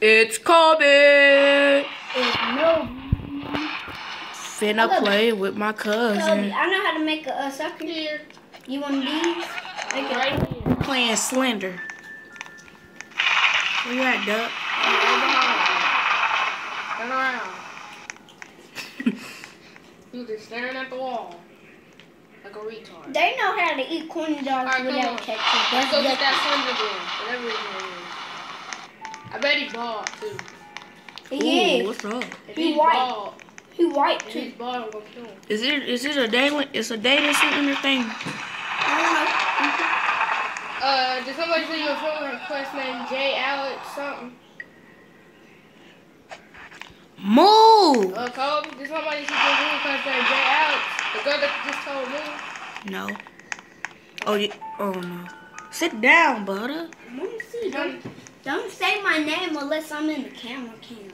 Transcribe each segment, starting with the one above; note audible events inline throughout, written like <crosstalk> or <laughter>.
It's Koby. It's no. Finna play with my Koby, cousin. I know how to make a, a sucker. Here. You want these? Make it Right here. Playing Slender. Where you at, Duck? Turn around. <laughs> you just staring at the wall. Like a retard. They know how to eat corn dogs Alright, come without on. ketchup. Let's go get that Slender Ball. Whatever his name is. I bet he bald too. He Ooh, is. what's up? If He he's white. bald, He white if too. he's bald, I'm gonna kill him. Is it is it a daily it's a daily Slender thing? I don't. Uh, did somebody send you a friend request named J Alex something? Move! Uh, Koby, did somebody send you a friend request named J Alex? The girl that just told me. No. Oh you oh no. Sit down, butter. Let me see. Don't, don't say my name unless I'm in the camera cam.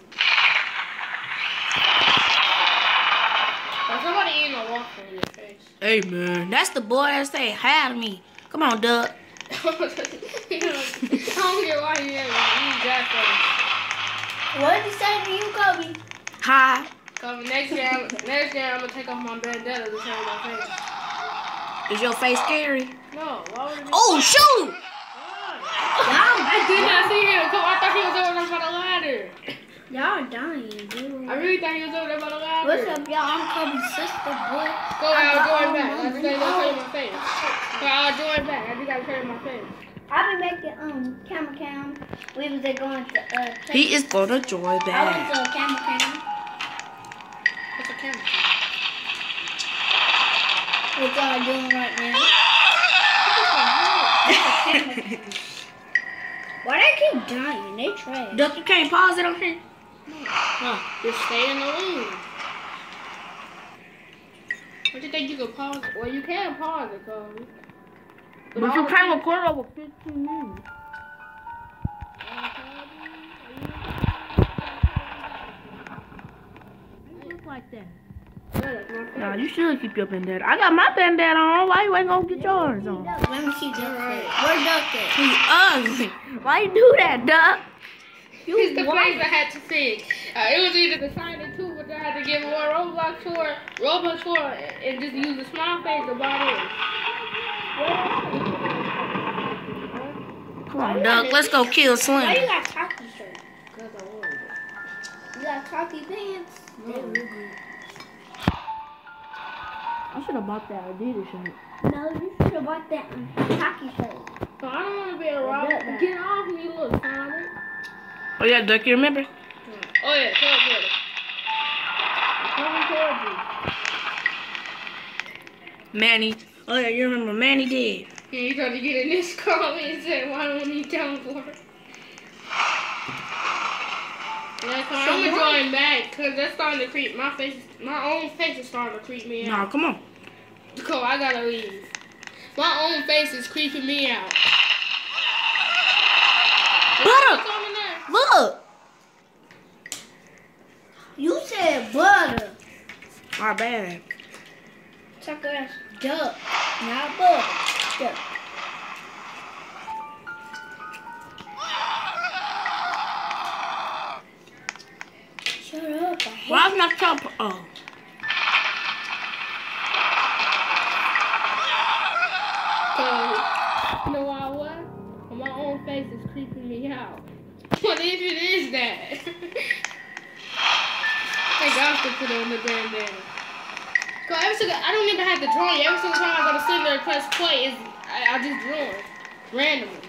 Or somebody eating a waffle in your face. Hey man, that's the boy that say hi to me. Come on, Duck. I don't get why you ever use that What did he say to you, Koby? Hi. face. Koby, next year, I'm, next year I'm gonna take off my bandana to show my face. Is your face scary? No, why would it be? Oh shoot! I did not see him. Come, I thought he was over there by the ladder. Y'all dying, dude. I really thought he was over there by the ladder. What's up, y'all? I'm Koby's sister, boy. Go out, got join all back. my I just gotta go you my face. Go out, join back. I just gotta show you my face. I've been making um camera cam. We was there going to uh. Texas. He is gonna join I went to a camera cam. What's the camera? What y'all doing right now? Why they keep dying? They trash. Duck, you can't pause it on here. Huh, just stay in the room. What you think you can pause it? Well, you can pause it, Koby. But you can't record over 15 minutes. Look like that. Nah, you should keep your bandana. I got my bandana on. Why you ain't gonna get yours on? Let me see Duck face. Where's Duck at? He's ugly. Why you do that, Duck? You It's the face I had to fix. Uh, it was either the Shining 2, but I had to give more Roblox for Roblox for and just use the smile face about it. Come on, Doug. Let's go kill Why you got cocky shirt? Cause I wanted it. You got cocky pants? I should have bought that Adidas shirt. No, you should have bought that cocky shirt. So I don't want to be a robber. Get off me, little Sonic. Oh yeah, Duck, you remember? Oh yeah, tell me. I'm coming towards you. Manny. Oh yeah, you remember Manny did. Yeah, you tried to get in this <laughs> car and said, why don't you tell for it? Yeah, so I'm gonna join back because that's starting to creep. My face, my own face is starting to creep me out. Nah, come on. Cool, I gotta leave. My own face is creeping me out. Butter. What's on in there? Look. You said butter. Bad. Sucker ass duck. Not butter. Duck. Shut up. I hate Why is my chopper? Oh. Cause you know why what? My own face is creeping me out. What if it is that? I got to put on the bandana. Cause every single, I don't even have to draw you. Every single time I go to sit there and press play, is I, I just draw it randomly.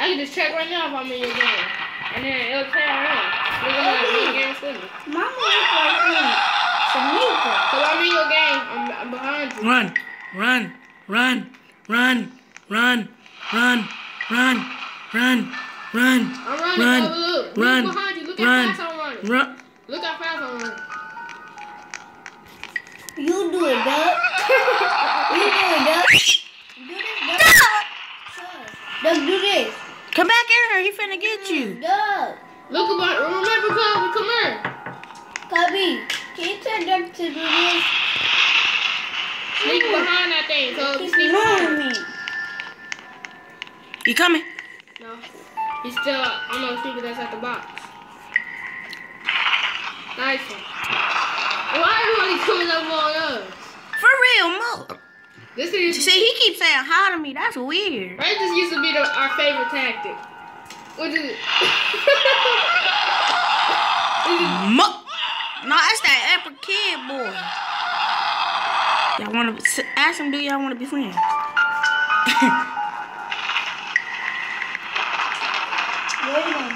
I can just check right now if I'm in your game, and then it'll tell me. Look at my one game Slender. Mama look like me. Shanika. Cause I'm in your game, I'm, I'm behind you. Run, run, run, run, run, run, run, run, run, I'm running. Run, oh, look, run, look behind you. Look run. how fast I'm running. run. Look how fast I'm running. You do it, Duck. you do it, Duck. Do this, Duck. Duck, do this. Come back here. He finna get mm, you. Duck. Look about. Remember, Koby, come here. Cubby, can you tell Duck to do this? Sneak behind that thing, Koby. Keep Sneak ignoring behind. me. You coming? No. He's still I'm gonna people that's at the box. Nice one. Why everybody coming up on us? For real, mo. This is See, he keeps saying hi to me. That's weird. right. This used to be the, our favorite tactic. Which is <laughs> Mo. No, that's that epic kid boy. Y'all want to ask him? Do y'all want to be friends? <laughs> Wait on me.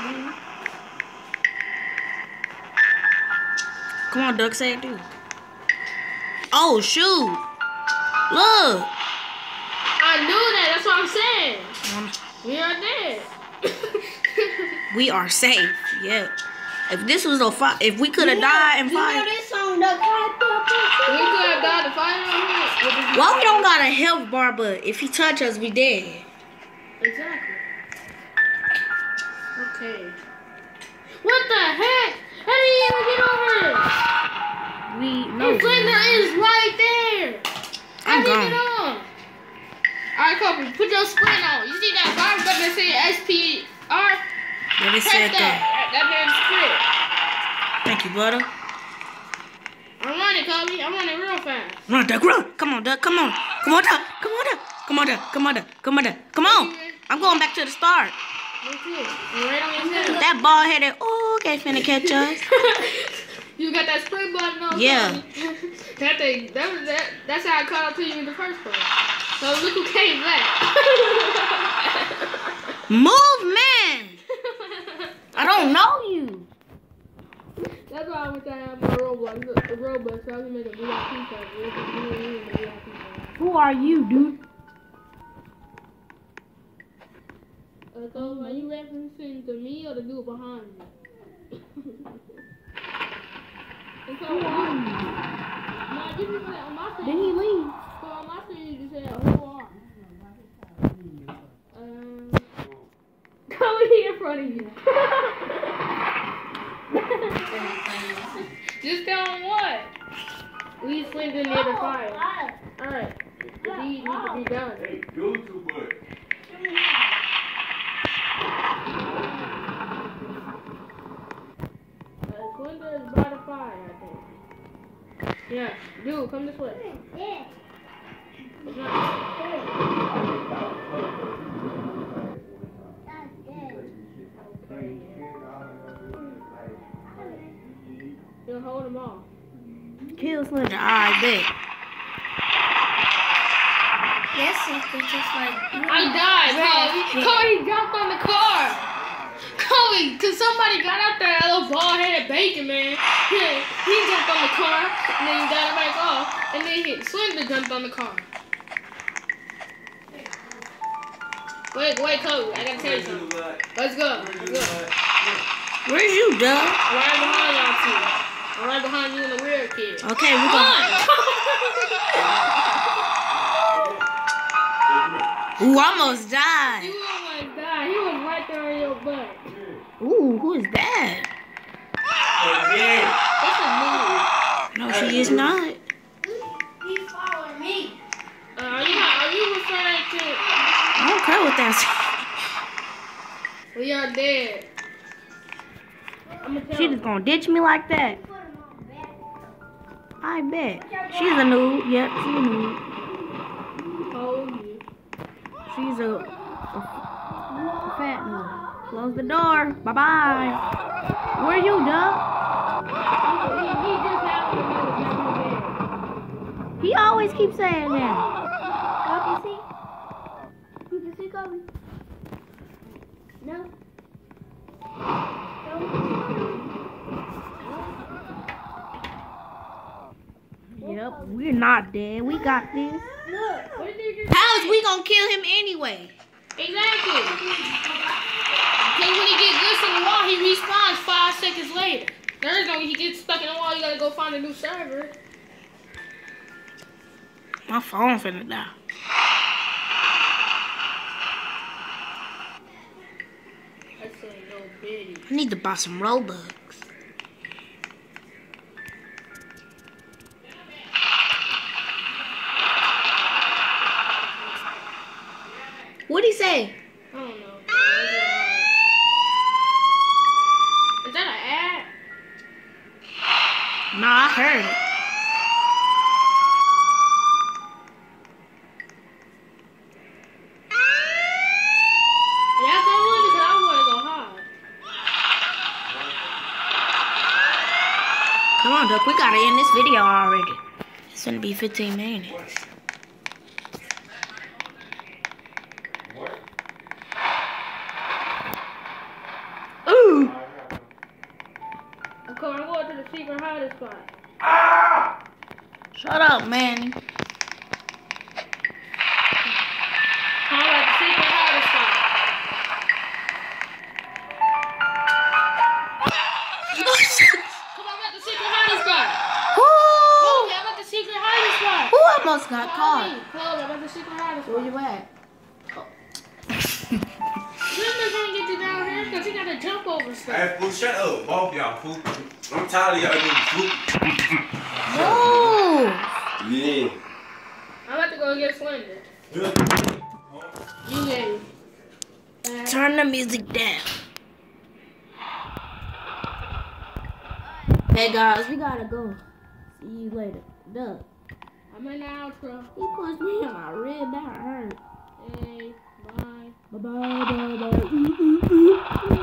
Come on, Duck, say it too. Oh shoot! Look. I knew that. That's what I'm saying. Um, We are dead. <laughs> We are safe. Yeah. If this was a fight, if we could have died in You know fight, this song, the cat we could have died to fight on well, we don't got a health bar, but if he touch us, we dead. Exactly. Okay. What the heck? How did he even get over it? We No. no. The blender is right there. I'm gone. Alright, Koby, put your sprint on. You see that bar button that says SPR? Let me Press that. that. That man's sprint. Thank you, brother. I'm running, Koby. I'm running real fast. Run, Duck, run. Come on, Duck. Come on. Come on, Duck. Come on, Duck. Come on, Duck. Come on, Duck. Come on, Duck. Come on. I'm going back to the start. Me too. Right on your tail. That ball headed. Oh, okay, finna catch us. <laughs> you got that spring button on. Yeah. <laughs> That thing. That was that. That's how I caught up to you in the first place. So look who came back. <laughs> Move, man. I don't know you. That's why I went to have my Roblox, a Roblox, so I can make a VIP server. It's just me and you in the VIP server. Who are you, dude? Uh, so are you referencing to me or the dude behind me? And so, Who are you? Nah, you just said on my Did screen. he leaves. So on my screen, you just said, who are? Um, come here in front of you. <laughs> just tell him what. We slipped in near the fire. Alright. The deed needs to be done. Hey, do too much. Uh, Glenda is by I think. Yeah, dude, come this way. It's not- You'll hold them off. Kill Slender. I bet. Yes, it's just like. I died, Koby. Koby jumped on the car. Koby, cause somebody got out there, that little bald headed bacon man. He, he jumped on the car, and then he got it back off, and then he, Slender jumped on the car. Wait, wait, Koby, I gotta tell you something. Let's go, let's go. Where's you, Doug? Right behind y'all two. I'm right behind you and the weird kid. Okay, we're going. Ooh, almost died. He was right there on your butt. Ooh, who is that? That's a. No, she is not. He following me. Uh, are you are you referring to? I don't care what that's. We are dead. She just gonna ditch me like that. I bet. She's a noob. Yep, she's a noob. She's a, a, a fat noob. Close the door. Bye bye. Where you, Doug? He, he, he just happened to know that we dead. He always keeps saying that. Koby, see? You can see Koby. No. Yep, we're not dead. We got this. Look. What did you How is we gonna kill him anyway? Exactly. Because when he gets this in the wall, he respawns five seconds later. There's no he gets stuck in the wall. You gotta go find a new server. My phone finna die. I say no bitty. I need to buy some Robux. Gotta end this video already. It's gonna be 15 minutes. Ooh. Okay, I'm going to the secret hiding spot. Ah! Shut up, man. Almost got caught? Chloe, I'm at the secret hiding Where you at? Linda's gonna get you down here because you gotta jump over stuff. Hey, fool, shut up. Oh, both y'all, fool. I'm tired of y'all niggas, fool. Move! Yeah. I'm about to go get Slender. You get it. Turn the music down. Hey guys, we gotta go. See you later. Duh. I'm an outro. He pushed me in my rib. That hurt. Hey, bye. Bye-bye, bye-bye. <laughs>